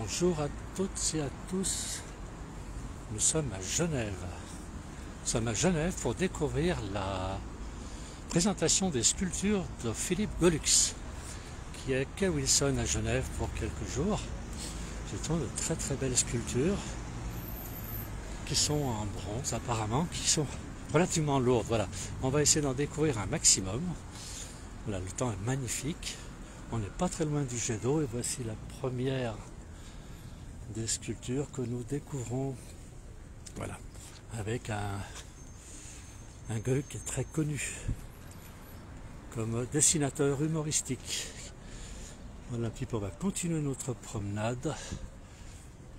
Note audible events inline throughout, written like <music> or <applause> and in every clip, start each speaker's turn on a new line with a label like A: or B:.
A: Bonjour à toutes et à tous. Nous sommes à Genève. Nous sommes à Genève pour découvrir la présentation des sculptures de Philippe Golux, qui est Kay Wilson à Genève pour quelques jours. Ce sont de très très belles sculptures qui sont en bronze apparemment, qui sont relativement lourdes. Voilà, on va essayer d'en découvrir un maximum. Voilà, le temps est magnifique. On n'est pas très loin du jet d'eau et voici la première des sculptures que nous découvrons. Voilà, avec un, un gueule qui est très connu comme dessinateur humoristique. Voilà on va continuer notre promenade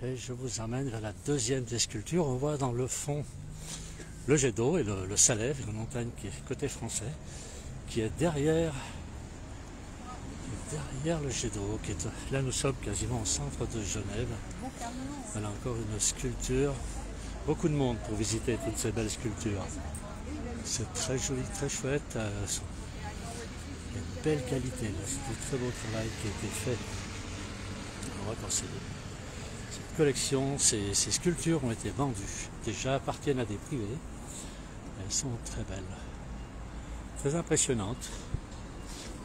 A: et je vous emmène vers la deuxième des sculptures. On voit dans le fond le jet d'eau et le, le Salève, une montagne qui est côté français, qui est derrière derrière le jet d'eau. Là, nous sommes quasiment au centre de Genève. Voilà encore une sculpture. Beaucoup de monde pour visiter toutes ces belles sculptures. C'est très joli, très chouette. Euh, une belle qualité. C'est un très beau travail qui a été fait. On va cette collection, ces sculptures ont été vendues. Déjà appartiennent à des privés. Elles sont très belles. Très impressionnantes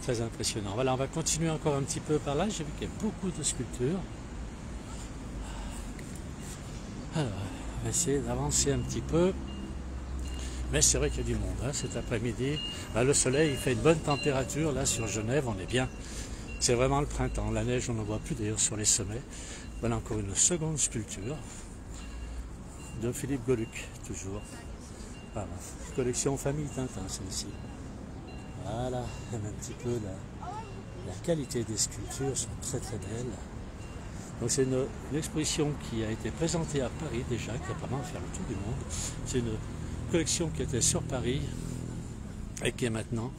A: très impressionnant. Voilà, on va continuer encore un petit peu par là. J'ai vu qu'il y a beaucoup de sculptures. Alors, on va essayer d'avancer un petit peu. Mais c'est vrai qu'il y a du monde hein, cet après-midi. le soleil, il fait une bonne température. Là, sur Genève, on est bien. C'est vraiment le printemps. La neige, on n'en voit plus d'ailleurs sur les sommets. Voilà encore une seconde sculpture de Philippe Goluc, toujours. Voilà. Collection Famille Tintin, celle-ci. Voilà, <laughs> un petit peu la, qualité des sculptures sont très très belles. Donc c'est une, exposition qui a été présentée à Paris déjà, qui a vraiment fait le tour du monde. C'est une collection qui était sur Paris et qui est maintenant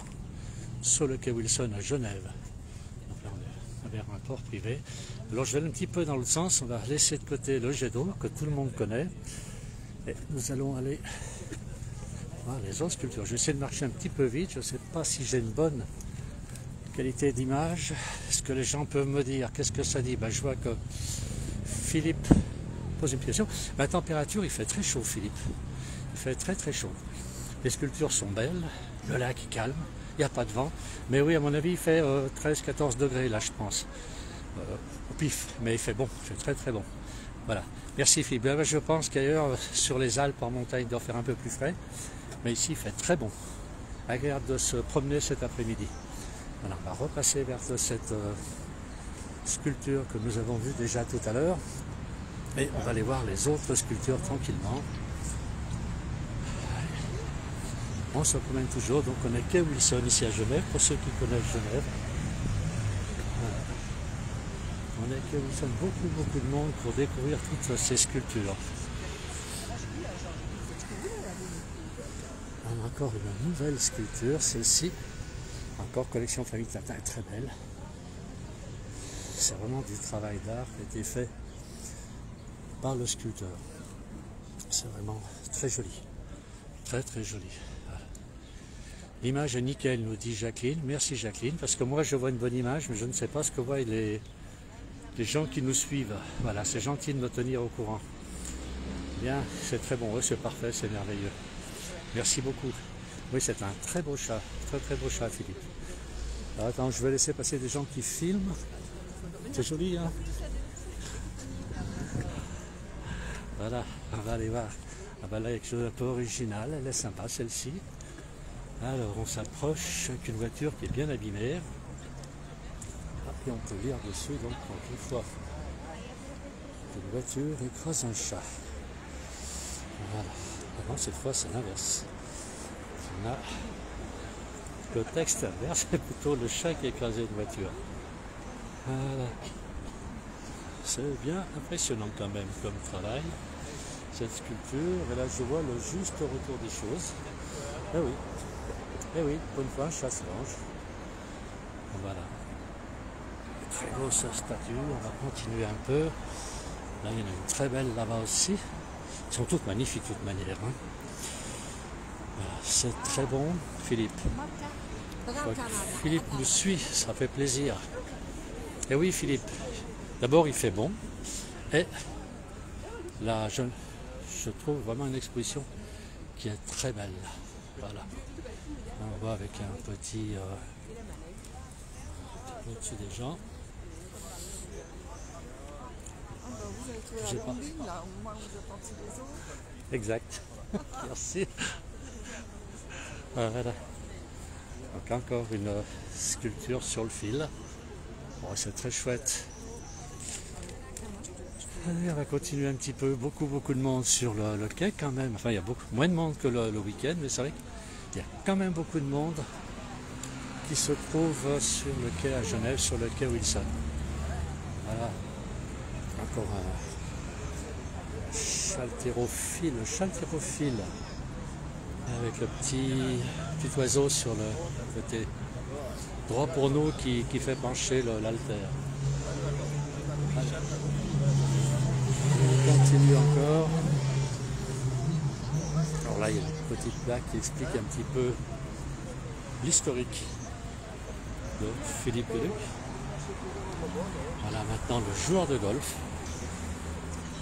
A: sur le quai Wilson à Genève. Donc là on est vers un port privé. Alors je vais un petit peu dans l'autre sens, on va laisser de côté le jet d'eau que tout le monde connaît. Et nous allons aller les autres sculptures. Je vais essayer de marcher un petit peu vite. Je sais pas si j'ai une bonne qualité d'image. Est-ce que les gens peuvent me dire Qu'est-ce que ça dit? Ben, Je vois que Philippe pose une question. La température, il fait très chaud, Philippe. Il fait très très chaud. Les sculptures sont belles. Le lac est calme. Il n'y a pas de vent. Mais oui, à mon avis, il fait 13-14 euh, degrés là, je pense. Euh, au pif. Mais il fait bon. Il fait très très bon. Voilà. Merci Philippe. Ben, je pense qu'ailleurs, sur les Alpes en montagne, il doit faire un peu plus frais. Mais ici, il fait très bon. Agréable de se promener cet après-midi. On va repasser vers cette euh, sculpture que nous avons vue déjà tout à l'heure. Et on va aller voir les autres sculptures tranquillement. On se promène toujours, donc on est Kay Wilson ici à Genève, pour ceux qui connaissent Genève. On est Kay Wilson, beaucoup beaucoup de monde pour découvrir toutes ces sculptures. Encore une nouvelle sculpture, celle-ci. Encore collection famille Tatin, très belle. C'est vraiment du travail d'art qui a été fait par le sculpteur. C'est vraiment très joli. Très très joli. L'image est nickel, nous dit Jacqueline. Merci Jacqueline, parce que moi je vois une bonne image, mais je ne sais pas ce que voient les, les gens qui nous suivent. Voilà, c'est gentil de me tenir au courant. Bien, c'est très bon, c'est parfait, c'est merveilleux. Merci beaucoup. Oui, c'est un très beau chat. Très très beau chat, Philippe. Alors, attends, je vais laisser passer des gens qui filment. C'est joli, hein Voilà, on va aller voir. Ah ben là, il y a quelque chose d'un peu original. Elle est sympa, celle-ci. Alors, on s'approche avec une voiture qui est bien abîmée. Et on peut lire dessus, donc, une fois une voiture écrase un chat. Voilà cette fois, c'est l'inverse. Le texte inverse, c'est plutôt le chat qui a écrasé une voiture. Voilà. C'est bien impressionnant quand même comme travail, cette sculpture. Et là, je vois le juste retour des choses. Eh oui, eh oui, pour une fois, un chat se mange. Voilà. Très grosse statue, on va continuer un peu. Là, il y en a une très belle là-bas aussi. Ils sont toutes magnifiques de toute manière. Hein. C'est très bon, Philippe. Philippe nous suit, ça fait plaisir. Et oui, Philippe, d'abord il fait bon. Et là, je, je trouve vraiment une exposition qui est très belle. Voilà. On voit avec un petit euh, au-dessus des gens. J'ai pas.
B: longue ligne, <laughs> là, au moment où vous attendiez les autres.
A: Exact. Merci. Voilà. Donc encore une sculpture sur le fil. C'est très chouette. On va continuer un petit peu. Beaucoup, beaucoup de monde sur le, quai quand même. Enfin, il y a beaucoup moins de monde que le, le week-end, mais c'est vrai qu'il y a quand même beaucoup de monde qui se trouve sur le quai à Genève, sur le quai Wilson. Voilà. Encore un chaltérophile, chaltérophile avec le petit, petit oiseau sur le côté droit pour nous qui, qui fait pencher l'altère. On continue encore. Alors là, il y a une petite plaque qui explique un petit peu l'historique de Philippe Leduc. Voilà maintenant le joueur de golf.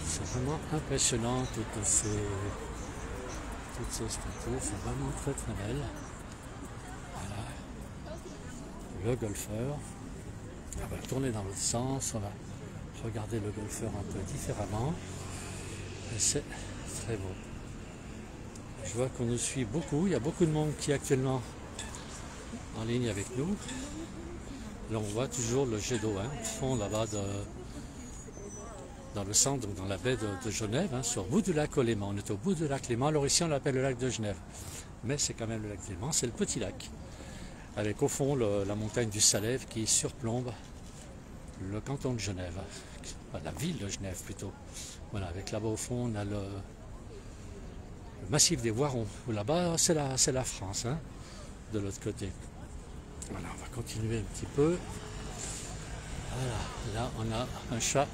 A: C'est vraiment impressionnant toutes ces, toutes ces c'est vraiment très très belle. Voilà. Le golfeur. On va tourner dans l'autre sens, on va regarder le golfeur un peu différemment. C'est très beau. Je vois qu'on nous suit beaucoup, il y a beaucoup de monde qui est actuellement en ligne avec nous. Là on voit toujours le jet d'eau, hein, au fond là-bas de, dans le centre, dans la baie de, Genève, hein, sur le bout du lac Léman. On est au bout du lac Léman. Alors ici, on l'appelle le lac de Genève. Mais c'est quand même le lac Léman, c'est le petit lac. Avec au fond la montagne du Salève qui surplombe le canton de Genève. La ville de Genève plutôt. Voilà, avec là-bas au fond, on a le, massif des Voirons. Là-bas, c'est la, c'est la France, hein, de l'autre côté. Voilà, on va continuer un petit peu. Voilà, là, on a un chat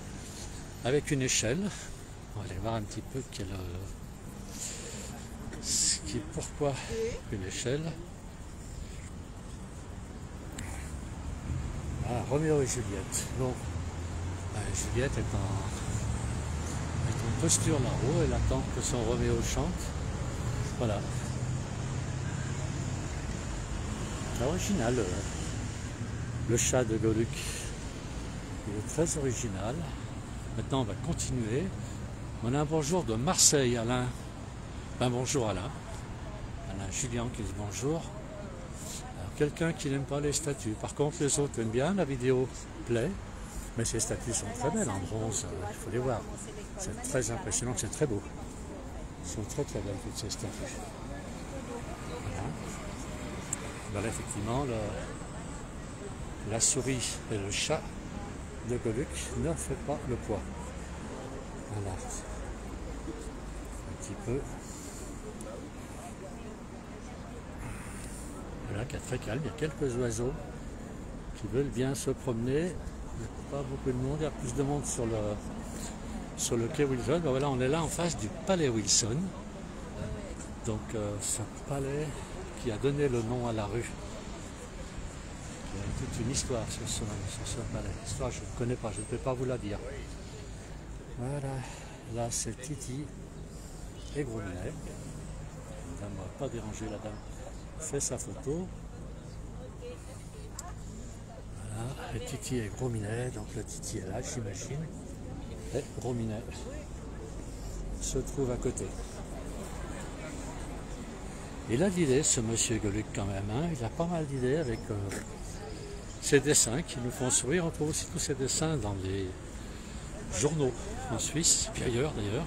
A: avec une échelle. On va aller voir un petit peu quel, euh, ce qui, pourquoi une échelle. Ah, Roméo et Juliette. Bon, euh, Juliette est en, est en posture là-haut, elle attend que son Roméo chante. Voilà. C'est original, euh, le chat de Goluc. Il est très original. Maintenant, on va continuer. On a un bonjour de Marseille, Alain. Un bonjour, Alain. Alain Julien qui dit bonjour. Quelqu'un qui n'aime pas les statues. Par contre, les autres aiment bien. La vidéo plaît. Mais ces statues sont très belles en bronze. euh, Il faut les voir. C'est très impressionnant. C'est très beau. Elles sont très très belles toutes ces statues. Voilà. Voilà effectivement la souris et le chat de Goluc ne fait pas le poids. Voilà. Un petit peu. Voilà, qui est très calme. Il y a quelques oiseaux qui veulent bien se promener. Il n'y a pas beaucoup de monde. Il y a plus de monde sur le, sur le quai Wilson. Ben voilà, on est là en face du palais Wilson. Donc, euh, ce palais qui a donné le nom à la rue. Toute une histoire sur ce, sur ce palais. L'histoire, je ne connais pas, je ne peux pas vous la dire. Voilà, là c'est Titi et Gros Minet. La dame ne pas déranger, la dame fait sa photo. Voilà, Titi et Gros Minet, donc le Titi est là, j'imagine. Et Gros Minet se trouve à côté. Il a d'idées, ce monsieur Goluc, quand même. hein. Il a pas mal d'idées avec euh, ses dessins qui nous font sourire. On trouve aussi tous ces dessins dans les journaux en Suisse, puis ailleurs d'ailleurs.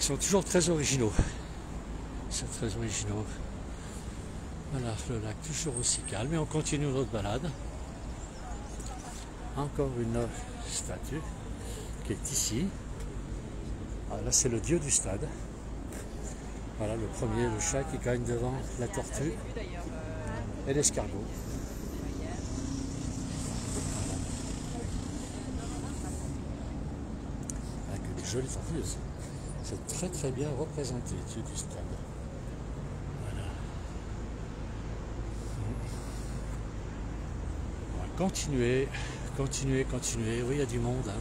A: Ils sont toujours très originaux. C'est très originaux. Voilà, le lac toujours aussi calme. Et on continue notre balade. Encore une statue qui est ici. Ah, là, c'est le dieu du stade. Voilà le premier, le chat qui gagne devant la tortue et l'escargot. Tortues. C'est très très bien représenté, dieu du stade. Voilà. On va continuer, continuer, continuer. Oui, il y a du monde. hein.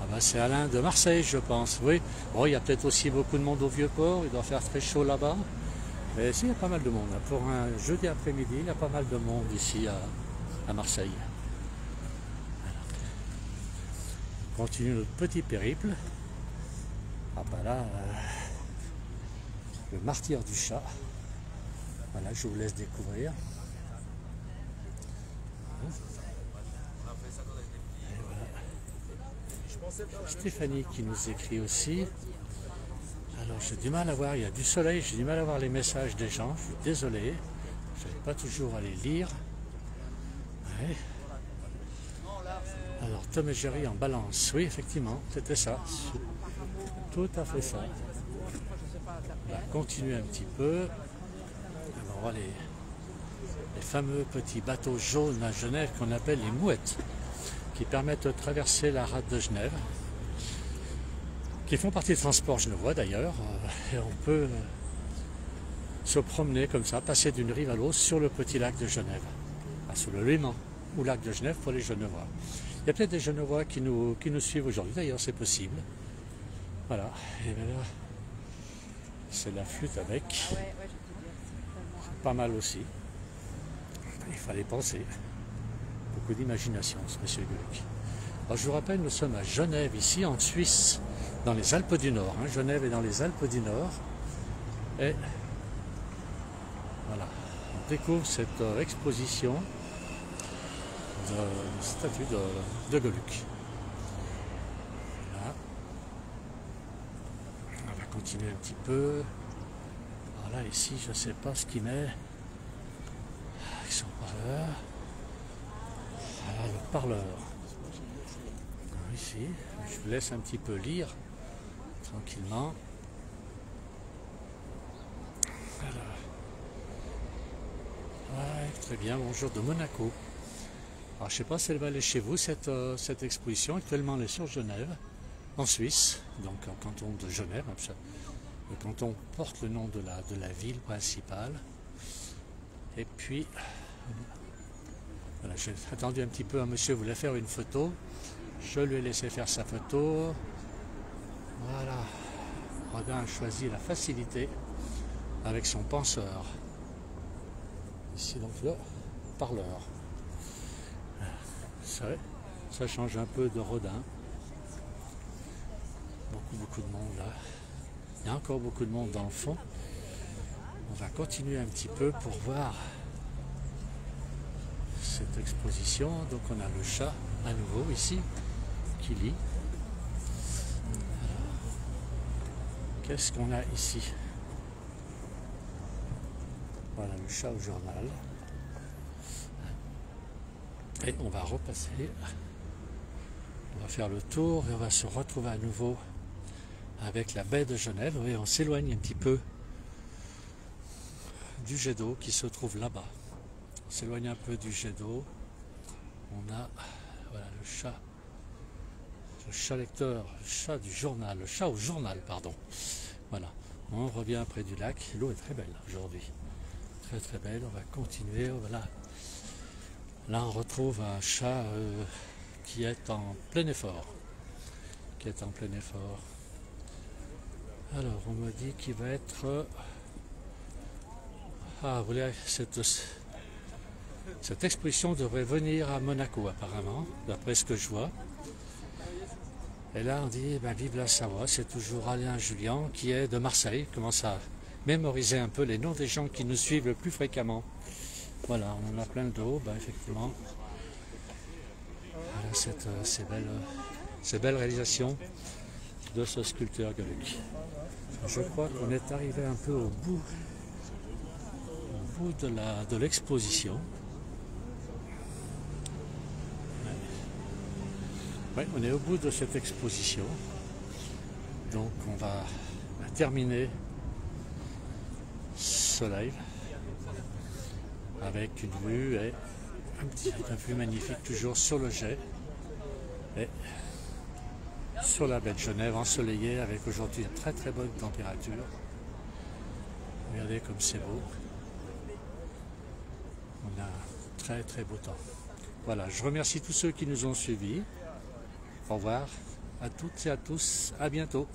A: Ah bah c'est Alain de Marseille, je pense. Oui. Bon, il y a peut-être aussi beaucoup de monde au Vieux-Port. Il doit faire très chaud là-bas. Mais si, il y a pas mal de monde. Pour un jeudi après-midi, il y a pas mal de monde ici à Marseille. On continue notre petit périple. Ah bah là, euh, le martyr du chat. Voilà, je vous laisse découvrir. Stéphanie qui nous écrit aussi. Alors j'ai du mal à voir, il y a du soleil, j'ai du mal à voir les messages des gens, je suis désolé. Je n'arrive pas toujours à les lire. Alors Tom et Jerry en balance, oui effectivement, c'était ça. Tout à fait ça. On va continuer un petit peu. Alors, on voit les, fameux petits bateaux jaunes à Genève qu'on appelle les mouettes qui permettent de traverser la rade de Genève, qui font partie du transport genevois d'ailleurs, euh, et on peut se promener comme ça, passer d'une rive à l'autre sur le petit lac de Genève, ah, sur le Léman ou lac de Genève pour les Genevois. Il y a peut-être des Genevois qui nous, qui nous suivent aujourd'hui, d'ailleurs c'est possible. Voilà, et bien là, c'est la flûte avec, pas mal aussi. Il fallait penser beaucoup d'imagination, ce monsieur Gulick. Alors, je vous rappelle, nous sommes à Genève, ici en Suisse, dans les Alpes du Nord. hein. Genève est dans les Alpes du Nord. Et voilà, on découvre cette euh, exposition de statue de, de. On va continuer un petit peu. Voilà, ici, je ne sais pas ce qu'il met. Ils sont par là. Voilà, le parleur. Alors, Ici, je vous laisse un petit peu lire tranquillement. Très bien, bonjour de Monaco. Alors, je ne sais pas si elle va aller chez vous, cette, euh, cette exposition. Actuellement, elle est sur Genève, en Suisse, donc en canton de Genève. Le canton porte le nom de la, ville principale. Et puis, j'ai attendu un petit peu, un monsieur voulait faire une photo. Je lui ai laissé faire sa photo. Voilà. Rodin a choisi la facilité avec son penseur. Ici donc le parleur. Ça, change un peu de Rodin. Beaucoup, beaucoup de monde là. Il y a encore beaucoup de monde dans le fond. On va continuer un petit peu pour voir cette exposition. Donc on a le chat à nouveau ici qui lit. Qu'est-ce qu'on a ici? Voilà le chat au journal. Et on va repasser. On va faire le tour et on va se retrouver à nouveau avec la baie de Genève. On s'éloigne un petit peu du jet d'eau qui se trouve là-bas. On s'éloigne un peu du jet d'eau. On a le chat, le chat lecteur, le chat du journal, le chat au journal, pardon. Voilà. On revient près du lac. L'eau est très belle aujourd'hui. Très très belle. On va continuer. Voilà. Là, on retrouve un chat euh, qui est en plein effort. Qui est en plein effort. Alors, on me dit qu'il va être. euh, Ah, vous voulez, cette, cette exposition devrait venir à Monaco, apparemment, d'après ce que je vois. Et là, on dit, ben, vive la Savoie, c'est toujours Alain Julien qui est de Marseille, commence à mémoriser un peu les noms des gens qui nous suivent le plus fréquemment. Voilà, on en a plein le dos, ben, effectivement. Voilà cette, euh, ces, belles, euh, ces belles réalisations de ce sculpteur Gueluc. Je crois qu'on est arrivé un peu au bout, de la- de l'exposition. Ouais, on est au bout de cette exposition. Donc on va terminer ce live avec une vue et un petit un vue magnifique toujours sur le jet et sur la baie de Genève ensoleillée avec aujourd'hui une très très bonne température. Regardez comme c'est beau. On a très très beau temps. Voilà, je remercie tous ceux qui nous ont suivis. Au revoir, à toutes et à tous. À bientôt.